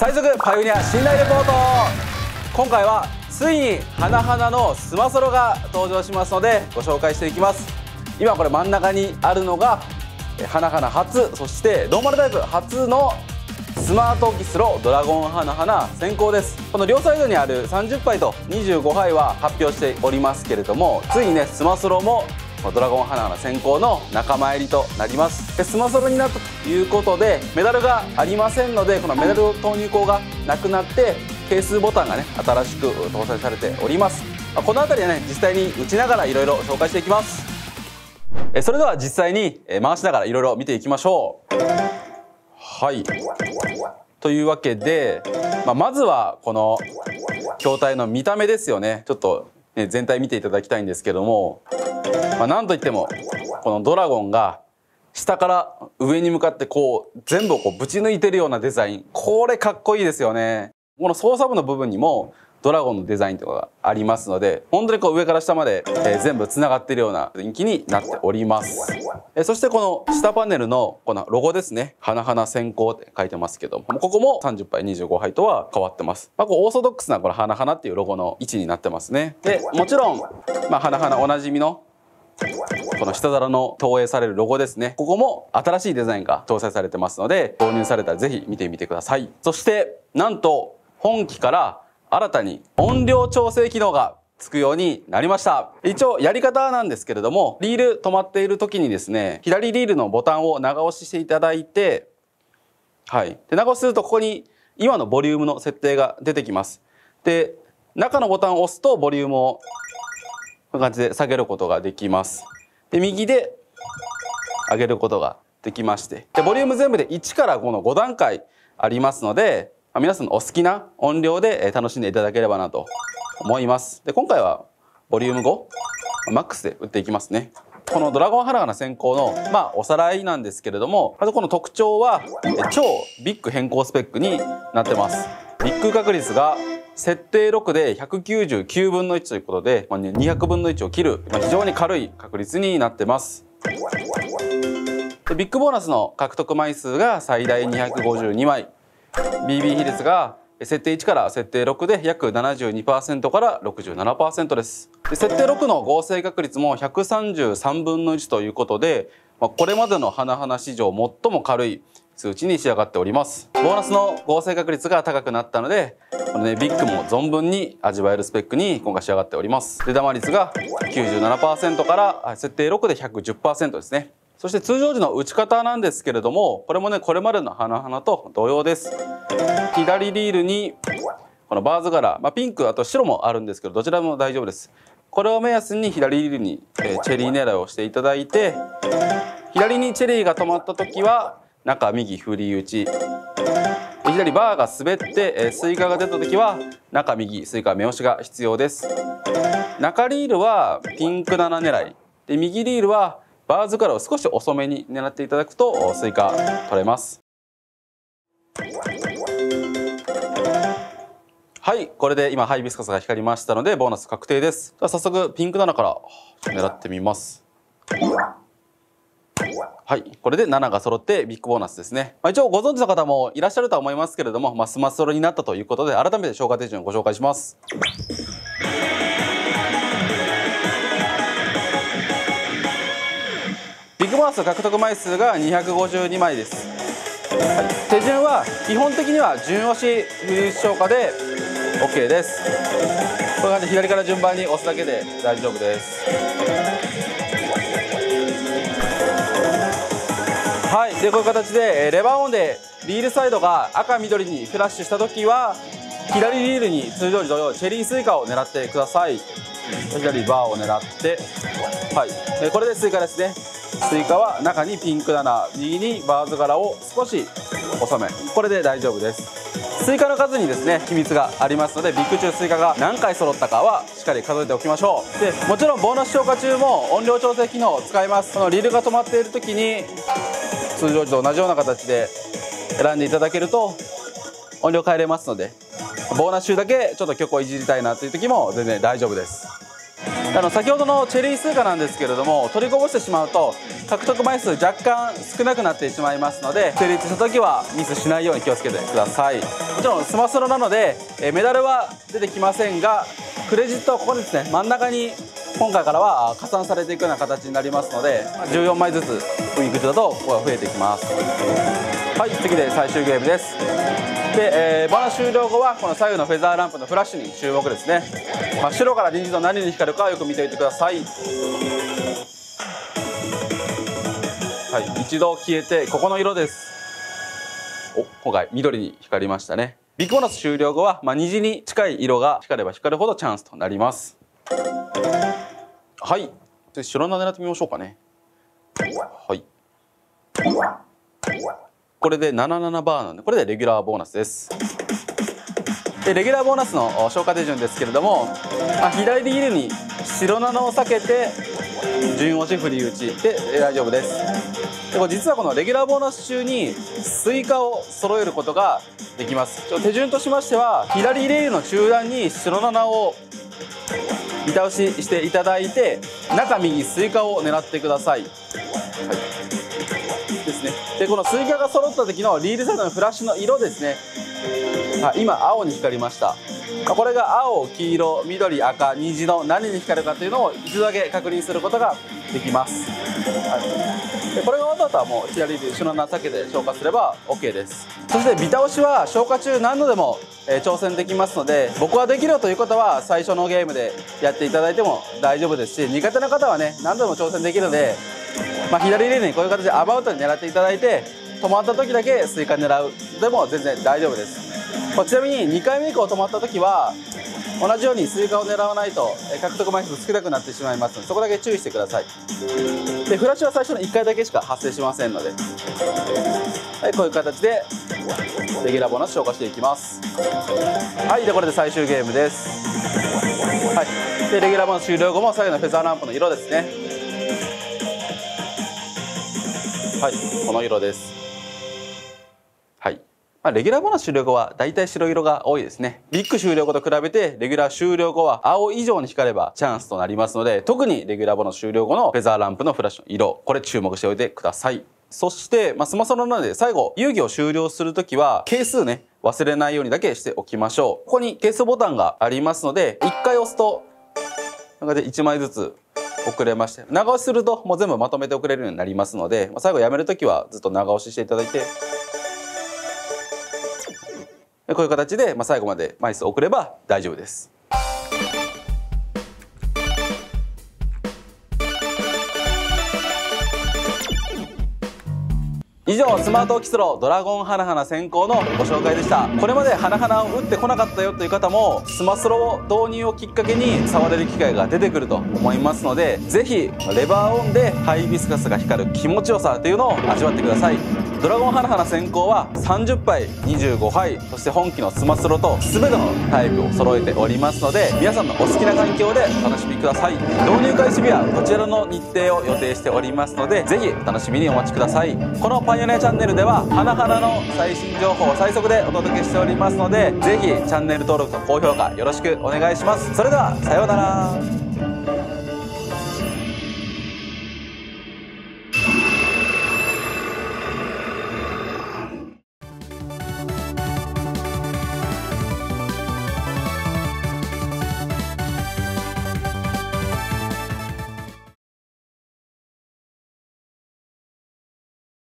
最速パイオニア信頼レポート。今回はついに花々のスマソロが登場しますのでご紹介していきます。今これ真ん中にあるのが花々初そしてノーマルタイプ初のスマートキスロドラゴン花々先行です。この両サイドにある30杯と25杯は発表しておりますけれどもついにねスマソロもドラゴン花々先行の仲間入りとなります。でスマソロになったということでメダルがありませんのでこのメダル投入口がなくなって係数ボタンがね新しく搭載されております。この辺りはね実際に打ちながらいろいろ紹介していきます。それでは実際に回しながらいろいろ見ていきましょう。はい。というわけで、まあ、まずはこの筐体の見た目ですよね。ちょっと、ね、全体見ていただきたいんですけども、まあ、なんといってもこのドラゴンが下から上に向かってこう全部をこうぶち抜いてるようなデザイン。これかっこいいですよね。この操作部の部分にもドラゴンのデザインとかがありますので本当にこう上から下まで、え、全部つながってるような雰囲気になっております、え、そしてこの下パネルのこのロゴですね「花々先行」って書いてますけどもここも30杯25杯とは変わってます、まあ、こうオーソドックスなこの「花々」っていうロゴの位置になってますね。でもちろん、まあ、花々おなじみのこの下皿の投影されるロゴですね。ここも新しいデザインが搭載されてますので導入されたらぜひ見てみてください。そしてなんと本機から新たに音量調整機能がつくようになりました。一応やり方なんですけれどもリール止まっている時にですね左リールのボタンを長押ししていただいてはい。で長押しするとここに今のボリュームの設定が出てきます。で中のボタンを押すとボリュームをこんな感じで下げることができます。で右で上げることができまして。でボリューム全部で1から5の5段階ありますので皆さんのお好きな音量で楽しんでいただければなと思います。で今回はボリューム5マックスで打っていきますね。このドラゴンハラガナ先行のまあおさらいなんですけれどもまずこの特徴は超ビッグ変更スペックになってます。ビッグ確率が設定6で199分の1ということで、まあ200分の1を切る、まあ、非常に軽い確率になってます。でビッグボーナスの獲得枚数が最大252枚。BB 比率が設定1から設定6で約72%から67%です。で設定6の合成確率も133分の1ということで、まあ、これまでの花々史上最も軽い数値に仕上がっております。ボーナスの合成確率が高くなったのでこのねビッグも存分に味わえるスペックに今回仕上がっております。出玉率が97%から設定6で110%ですね。そして通常時の打ち方なんですけれどもこれもねこれまでの花々と同様です。左リールにこのバー図柄、まあ、ピンクあと白もあるんですけどどちらも大丈夫です。これを目安に左リールに、チェリー狙いをしていただいて左にチェリーが止まった時は中右フリー打ち。左バーが滑って、えスイカが出た時は中右スイカ目押しが必要です。中リールはピンク7狙い。で右リールはバー図柄を少し遅めに狙っていただくとスイカ取れます。はいこれで今ハイビスカスが光りましたのでボーナス確定です。では早速ピンク7から狙ってみます。はい。これで7が揃ってビッグボーナスですね、まあ、一応ご存知の方もいらっしゃるとは思いますけれども、まあ、スマスロになったということで改めて消化手順をご紹介します。ビッグボーナス獲得枚数が252枚です、はい、手順は基本的には順押し消化で OK です。こういう感じ左から順番に押すだけで大丈夫です。でこういう形でレバーオンでリールサイドが赤緑にフラッシュした時は左リールに通常時同様チェリースイカを狙ってください。左バーを狙ってはい。これでスイカですね。スイカは中にピンク7右にバー図柄を少し遅めこれで大丈夫です。スイカの数にですね秘密がありますのでビッグ中スイカが何回揃ったかはしっかり数えておきましょう。でもちろんボーナス消化中も音量調整機能を使います。このリールが止まっている時に通常時と同じような形で選んでいただけると音量変えれますのでボーナス中だけちょっと曲をいじりたいなという時も全然大丈夫です。あの先ほどのチェリースイカなんですけれども取りこぼしてしまうと獲得枚数若干少なくなってしまいますので成立した時はミスしないように気をつけてください。もちろんスマスロなのでメダルは出てきませんがクレジットはここですね。真ん中に今回からは加算されていくような形になりますので14枚ずつウィングだとここが増えていきます。はい次で最終ゲームです。で、えー、バナ終了後はこの左右のフェザーランプのフラッシュに注目ですね、まあ、白から虹の何に光るかよく見ておいてください。はい一度消えてここの色です。お今回緑に光りましたね。ビッグボーナス終了後は、まあ、虹に近い色が光れば光るほどチャンスとなります。はい。白菜狙ってみましょうかね。はい。これで77バーなんでこれでレギュラーボーナスです。でレギュラーボーナスの消化手順ですけれども、あ、左リールに白7を避けて順押しフリー打ちで大丈夫です。でこれ実はこのレギュラーボーナス中にスイカを揃えることができます。手順としましては左リールの中段に白7をビタ押ししていただいて中右スイカを狙ってください、はい。ですね。でこのスイカが揃った時のリールサイドのフラッシュの色ですね。あ今青に光りました。これが青黄色緑赤虹の何に光るかというのを一度だけ確認することができます、はい、でこれが終わった後はもう左で後ろの避けて消化すれば OK です。そしてビタ押しは消化中何度でも、えー、挑戦できますので僕はできるという方は最初のゲームでやっていただいても大丈夫ですし苦手な方はね何度でも挑戦できるのでまあ、左レールにこういう形でアバウトに狙っていただいて止まった時だけスイカ狙うでも全然大丈夫です、まあ、ちなみに2回目以降止まった時は同じようにスイカを狙わないと獲得枚数少なくなってしまいますのでそこだけ注意してください。でフラッシュは最初の1回だけしか発生しませんので、はい、こういう形でレギュラーボーナス消化していきます。はいでこれで最終ゲームです。はい。でレギュラーボーナス終了後も左右のフェザーランプの色ですね。はいこの色です。まあ、レギュラーボーナス終了後は大体白色が多いですね。ビッグ終了後と比べて、レギュラー終了後は青以上に光ればチャンスとなりますので、特にレギュラーボーナス終了後のフェザーランプのフラッシュの色、これ注目しておいてください。そして、まあ、スマソロなので最後、遊戯を終了するときは、係数ね、忘れないようにだけしておきましょう。ここに係数ボタンがありますので、1回押すと、なんかで1枚ずつ遅れまして長押しするともう全部まとめて送れるようになりますので最後やめる時はずっと長押ししていただいてこういう形でまあ最後まで枚数送れば大丈夫です。以上スマートキスロドラゴン花々先行のご紹介でしたこれまで花々を打ってこなかったよという方もスマスロを導入をきっかけに触れる機会が出てくると思いますので是非レバーオンでハイビスカスが光る気持ちよさというのを味わってくださいドラゴン花々先行は30杯25杯そして本気のスマスロと全てのタイプを揃えておりますので皆さんのお好きな環境でお楽しみください。導入開始日はこちらの日程を予定しておりますのでぜひお楽しみにお待ちください。このパイオニアチャンネルでは花々の最新情報を最速でお届けしておりますのでぜひチャンネル登録と高評価よろしくお願いします。それではさようなら。